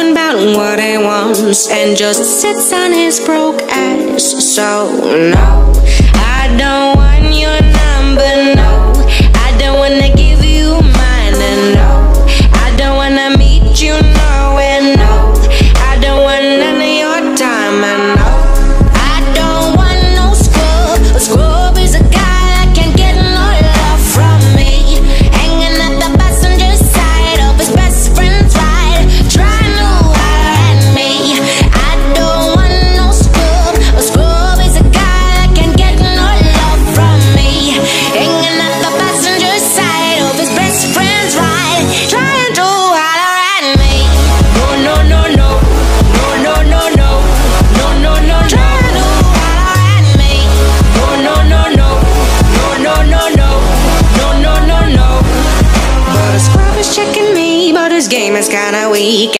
talking about what he wants and just sits on his broke ass. So, no. this game is kinda weak.